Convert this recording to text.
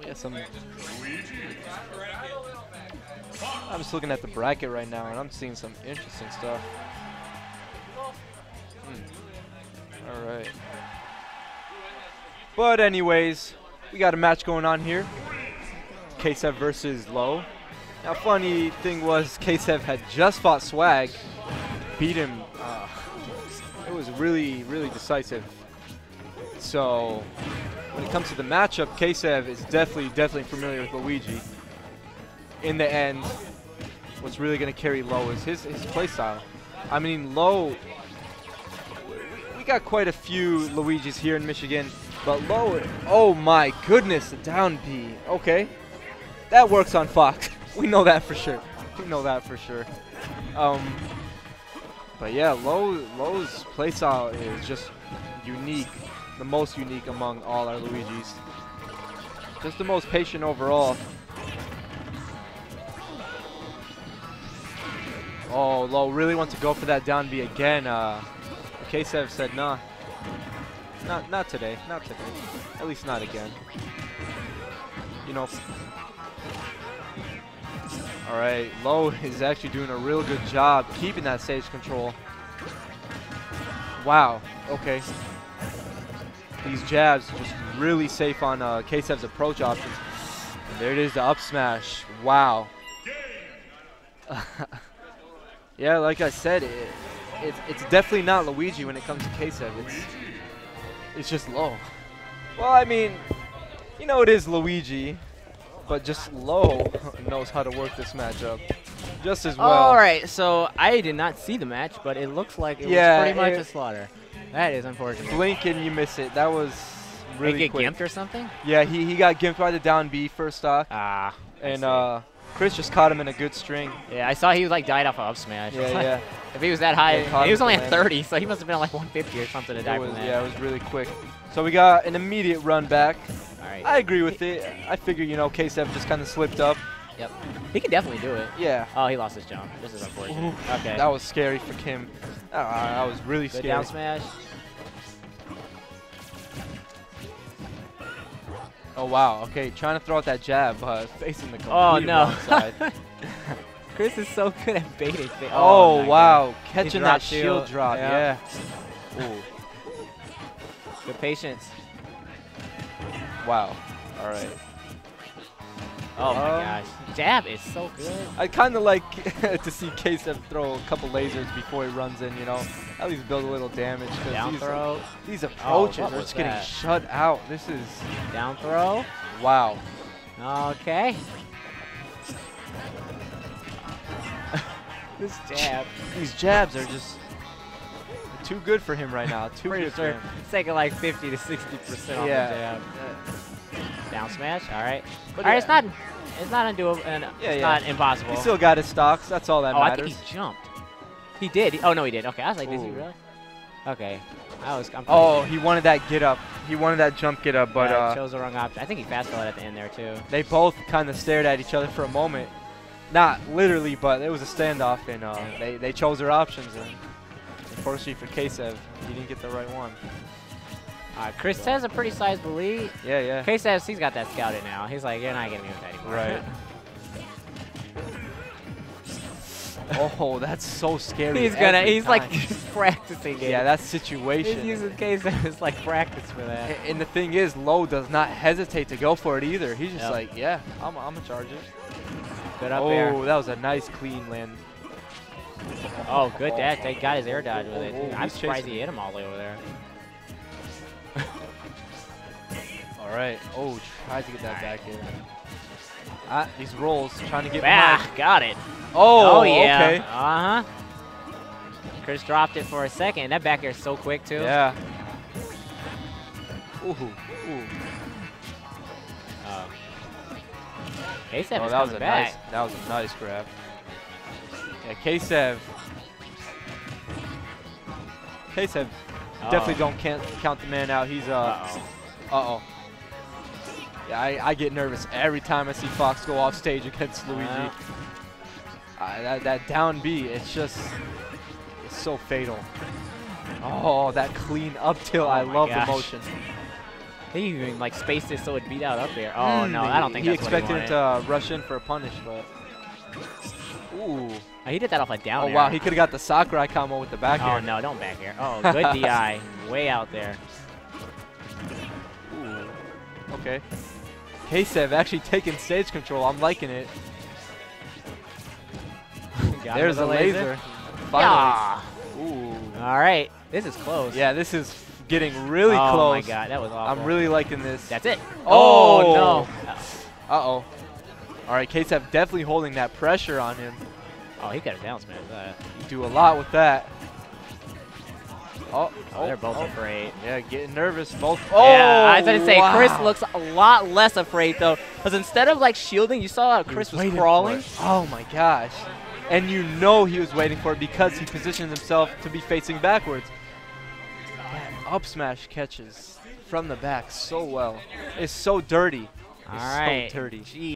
We got some. I'm just looking at the bracket right now, and I'm seeing some interesting stuff. Hmm. All right. But anyways, we got a match going on here. Ksev versus Low. Now, funny thing was, Ksev had just fought Swag, beat him. Uh, it was really, really decisive. So, when it comes to the matchup, Ksev is definitely, definitely familiar with Luigi. In the end, what's really going to carry Low is his, his playstyle. I mean, Low, we, got quite a few Luigis here in Michigan, but Low, oh my goodness, a down B. Okay, that works on Fox. we know that for sure. We know that for sure. Um, but yeah, Low, Low's playstyle is just unique the most unique among all our Luigis. Just the most patient overall. Oh, Low really wants to go for that down B again. Uh, Ksev said, nah. Not, not today. Not today. At least not again. You know. All right, Low is actually doing a real good job keeping that stage control. Wow. Okay these jabs just really safe on uh, Ksev's approach options. And there it is, the up smash. Wow. yeah, like I said, it, it, it's definitely not Luigi when it comes to Ksev. It's, it's just low. Well, I mean, you know it is Luigi, but just low knows how to work this matchup just as well. All right, so I did not see the match, but it looks like it yeah, was pretty much it, a slaughter. That is unfortunate. Blink and you miss it. That was really get quick. gimped or something? Yeah, he, he got gimped by the down B first stock. Ah. And uh, Chris just caught him in a good string. Yeah, I saw he was like died off of up smash. Yeah, yeah. if he was that high, Yeah, he was only at 30, so he must have been at like 150 or something to It die was, from that. yeah, it was really quick. So we got an immediate run back. All right. I agree with it. I figure, you know, Ksev just kind of slipped up. Yep. He can definitely do it. Yeah. Oh, he lost his jump. This is unfortunate. Ooh, okay. That was scary for Kim. Uh, that was really Good scary. down smash. Oh, wow. Okay, trying to throw out that jab, but facing the complete Oh, no. wrong side. Chris is so good at baiting. things. oh, my wow. God. Catching that shield shield. drop. Yeah. Yeah. Ooh. Good patience. Wow. All right. Oh my Um, gosh. Jab is so good. I kind of like to see Ksev throw a couple lasers before he runs in, you know. At least build a little damage. Down these, throw. These approaches what are just getting shut out. This is, Down throw. wow. Okay. this jab. These jabs are just too good for him right now. Too good for him. it's taking like 50 to 60% on Yeah. the jab. Down smash. All right. But All right. It's not. It's not undoable. And Yeah, it's yeah. not impossible. He still got his stocks. That's all that oh, I matters. think he jumped. He did. He- oh no, he did. Okay. I was like, did he Ooh. really? Okay. I was. I'm oh, he wanted that get up. He wanted that jump get up, but yeah, uh, chose the wrong option. I think he fast forwarded at the end there too. they both kind of stared at each other for a moment. Not literally, but it was a standoff, and uh, they, they chose their options. And unfortunately for Ksev, he didn't get the right one. Uh, Chris has a pretty sizable lead. Yeah, yeah. K says he's got that scouted now. He's like, you're not getting me with that anymore. Right. oh, that's so scary. he's gonna. every He's like time. just practicing it. yeah, that situation. He's using K as like practice for that. A- And the thing is, Low does not hesitate to go for it either. He's just Yep. like, yeah, I'm, I'm gonna charge it. Good up oh, that was a nice clean land. Oh, good dash. They got his air dodge with it. Oh, oh, I'm he's surprised he hit him all the way over there. All right. Oh, tries to get that back in. Ah, these rolls trying to get Ah, behind. got it. Oh, Oh, yeah. okay. Uh huh. Chris dropped it for a second. That back air is so quick too. Yeah. Ooh, ooh. Oh. Ksev Oh, is that was a back. nice. That was a nice grab. Yeah, Ksev. Ksev definitely Oh. don't can't count the man out. He's uh. Uh-oh. Uh oh. I, I get nervous every time I see Fox go off stage against Luigi. Uh. Uh, that, that down B, it's just it's so fatal. Oh, that clean up tilt. Oh I love gosh. the motion. He even like spaced it so it beat out up there. Oh Mm, no, I don't think he he expected it to uh, rush in for a punish, but ooh. Oh, he did that off a down Oh air. wow, he could have got the Sakurai combo with the back Oh air. no, don't back air. Oh, good DI, way out there. Ooh. Okay. Ksev actually taking stage control. I'm liking it. There's a laser. Finally. Yeah. Ooh. All right, this is close. Yeah, this is getting really oh close. Oh, my god, that was awful. I'm really liking this. That's it. Oh. Oh, no. Uh-oh. All right, Ksev definitely holding that pressure on him. Oh, he got a down man. that. Do a lot with that. Oh, Oh, they're both oh, oh. afraid. Yeah, getting nervous. Both. Oh, yeah, I was gonna say Chris looks a lot less afraid though, because instead of like shielding, you saw how Chris was waiting for crawling. Oh my gosh. And you know he was waiting for it because he positioned himself to be facing backwards. That up smash catches from the back so well. It's so dirty. All It's right. so dirty. Gee.